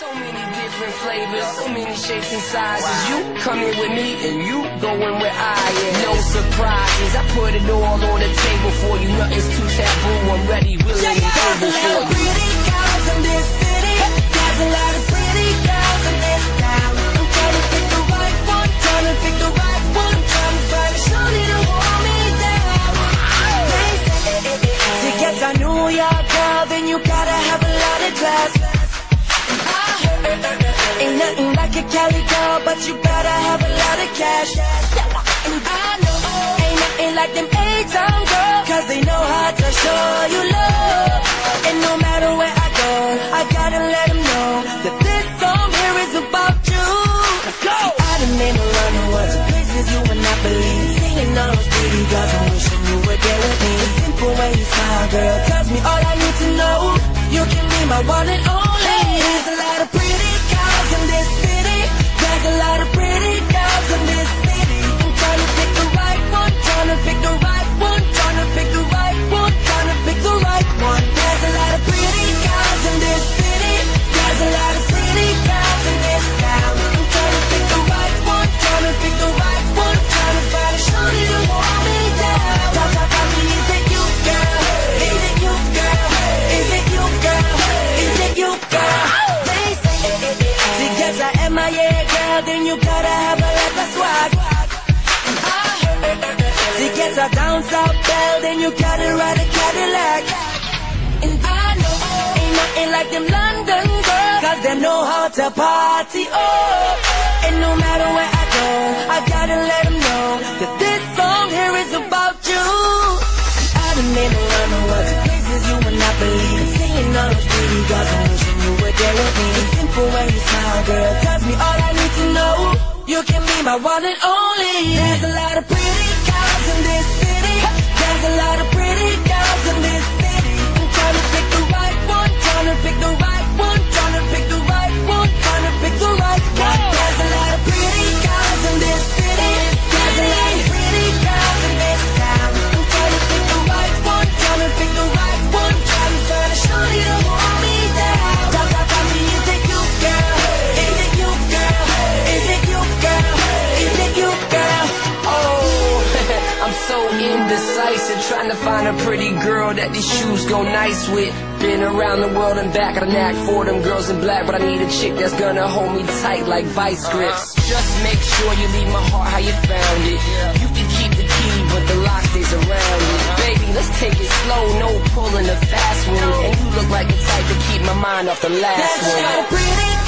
So many different flavors, so many shapes and sizes. You come in with me and you going where I am. No surprises, I put it all on the table for you. Nothing's too taboo. I'm ready, willing, nothing like a Cali girl, but you better have a lot of cash. And I know ain't nothing like them A-town girls, cause they know how to show you love. And no matter where I go, I gotta let them know that this song here is about you. Let's go! See, I done made a run of words places you would not believe. Seeing all those pretty girls and wishing you were there with me. The simple way you smile, girl, tells me all I need to know. You can be my one and only. Then you gotta have a lot of swag. I to get a down south belle, then you gotta ride a Cadillac. And I know ain't nothing like them London girls, cause they know how to party. Oh, and no matter where I go, I gotta let them know that this song here is about you. I done made a run words to places you would not believe. Seeing all those pretty girls and wishing you were there with me. The simple way you smile, girl, tells me all I need. You can be my one and only. There's a lot of pretty to find a pretty girl that these shoes go nice with. Been around the world and back, got a knack for them girls in black, but I need a chick that's gonna hold me tight like vice grips. Uh-huh. Just make sure you leave my heart how you found it. You can keep the key, but the lock stays around it. Uh-huh. Baby, let's take it slow, no pulling the fast one. And you look like the type to keep my mind off the last a lot one. of pretty